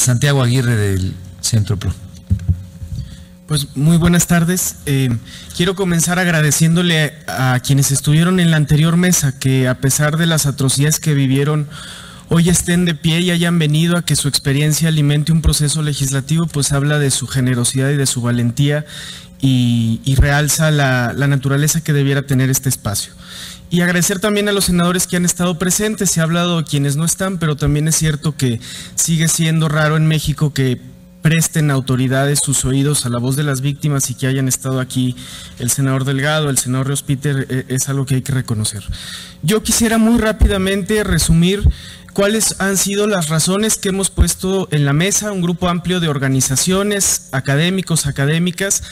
Santiago Aguirre del Centro Pro. Pues muy buenas tardes. Eh, quiero comenzar agradeciéndole a quienes estuvieron en la anterior mesa que a pesar de las atrocidades que vivieron hoy estén de pie y hayan venido a que su experiencia alimente un proceso legislativo, pues habla de su generosidad y de su valentía y, realza la, naturaleza que debiera tener este espacio. Y agradecer también a los senadores que han estado presentes. Se ha hablado de quienes no están, pero también es cierto que sigue siendo raro en México que presten autoridades sus oídos a la voz de las víctimas y que hayan estado aquí el senador Delgado, el senador Rios Peter, eh, es algo que hay que reconocer. Yo quisiera muy rápidamente resumir cuáles han sido las razones que hemos puesto en la mesa, un grupo amplio de organizaciones, académicos, académicas,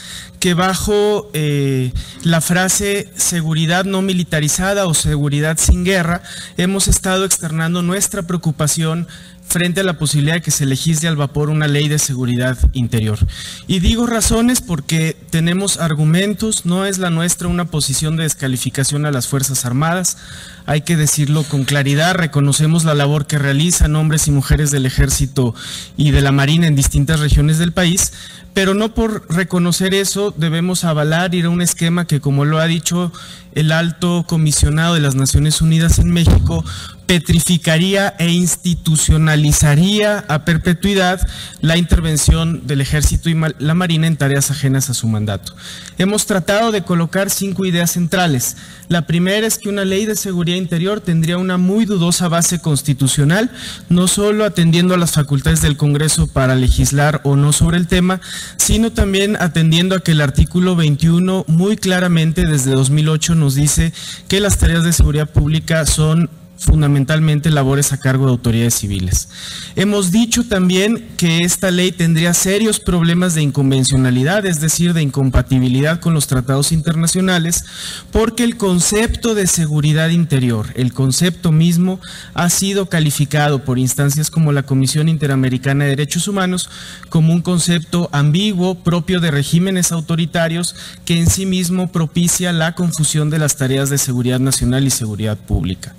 que bajo eh, la frase seguridad no militarizada o seguridad sin guerra, hemos estado externando nuestra preocupación frente a la posibilidad de que se legisle al vapor una ley de seguridad interior. Y digo razones porque tenemos argumentos, no es la nuestra una posición de descalificación a las Fuerzas Armadas, hay que decirlo con claridad, reconocemos la labor que realizan hombres y mujeres del Ejército y de la Marina en distintas regiones del país, pero no por reconocer eso debemos avalar ir a un esquema que, como lo ha dicho el alto comisionado de las Naciones Unidas en México, petrificaría e institucionalizaría a perpetuidad la intervención del ejército y la marina en tareas ajenas a su mandato. Hemos tratado de colocar cinco ideas centrales. La primera es que una ley de seguridad interior tendría una muy dudosa base constitucional, no solo atendiendo a las facultades del Congreso para legislar o no sobre el tema, sino también atendiendo a que el artículo 21 muy claramente desde 2008 nos dice que las tareas de seguridad pública son fundamentalmente labores a cargo de autoridades civiles. Hemos dicho también que esta ley tendría serios problemas de inconvencionalidad, es decir, de incompatibilidad con los tratados internacionales, porque el concepto de seguridad interior, el concepto mismo, ha sido calificado por instancias como la Comisión Interamericana de Derechos Humanos como un concepto ambiguo, propio de regímenes autoritarios, que en sí mismo propicia la confusión de las tareas de seguridad nacional y seguridad pública.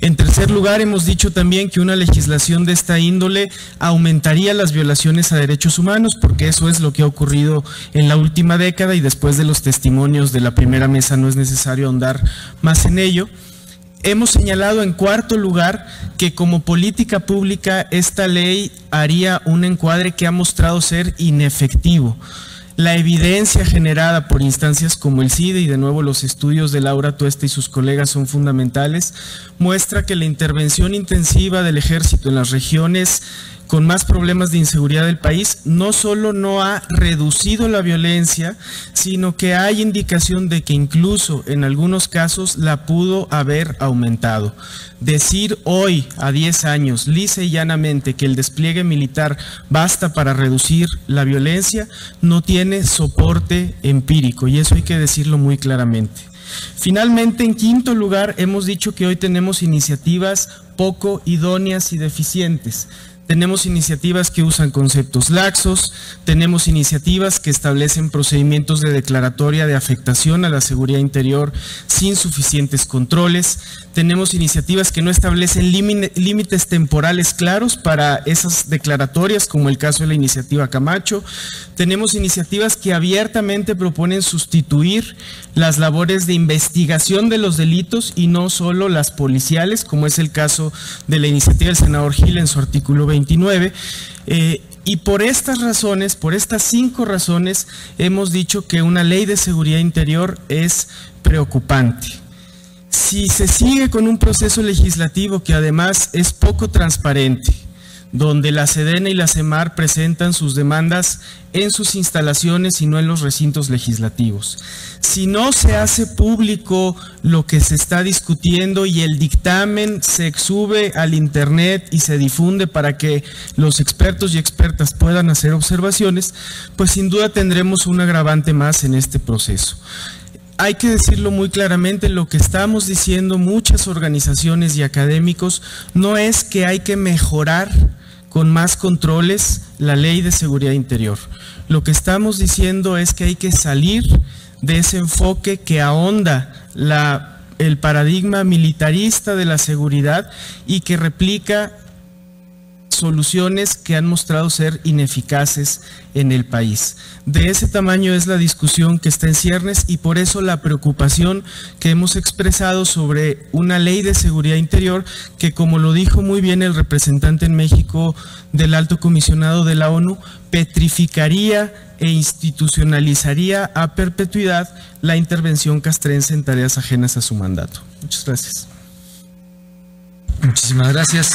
En tercer lugar, hemos dicho también que una legislación de esta índole aumentaría las violaciones a derechos humanos, porque eso es lo que ha ocurrido en la última década y después de los testimonios de la primera mesa no es necesario ahondar más en ello. Hemos señalado en cuarto lugar que como política pública esta ley haría un encuadre que ha mostrado ser inefectivo. La evidencia generada por instancias como el CIDE y de nuevo los estudios de Laura Tuesta y sus colegas son fundamentales, muestra que la intervención intensiva del ejército en las regiones con más problemas de inseguridad del país, no solo no ha reducido la violencia, sino que hay indicación de que incluso en algunos casos la pudo haber aumentado. Decir hoy, a 10 años, lisa y llanamente, que el despliegue militar basta para reducir la violencia, no tiene soporte empírico, y eso hay que decirlo muy claramente. Finalmente, en quinto lugar, hemos dicho que hoy tenemos iniciativas poco idóneas y deficientes. Tenemos iniciativas que usan conceptos laxos, tenemos iniciativas que establecen procedimientos de declaratoria de afectación a la seguridad interior sin suficientes controles, tenemos iniciativas que no establecen límites temporales claros para esas declaratorias, como el caso de la iniciativa Camacho. Tenemos iniciativas que abiertamente proponen sustituir las labores de investigación de los delitos y no solo las policiales, como es el caso de la iniciativa del senador Gil en su artículo 29. Eh, y por estas razones, por estas cinco razones, hemos dicho que una ley de seguridad interior es preocupante. Si se sigue con un proceso legislativo que además es poco transparente, donde la Sedena y la CEMAR presentan sus demandas en sus instalaciones y no en los recintos legislativos. Si no se hace público lo que se está discutiendo y el dictamen se exube al Internet y se difunde para que los expertos y expertas puedan hacer observaciones, pues sin duda tendremos un agravante más en este proceso hay que decirlo muy claramente, lo que estamos diciendo muchas organizaciones y académicos no es que hay que mejorar con más controles la ley de seguridad interior. Lo que estamos diciendo es que hay que salir de ese enfoque que ahonda el paradigma militarista de la seguridad y que replica soluciones que han mostrado ser ineficaces en el país. De ese tamaño es la discusión que está en ciernes y por eso la preocupación que hemos expresado sobre una ley de seguridad interior que, como lo dijo muy bien el representante en México del alto comisionado de la ONU, petrificaría e institucionalizaría a perpetuidad la intervención castrense en tareas ajenas a su mandato. Muchas gracias. Muchísimas gracias.